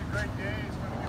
a great day.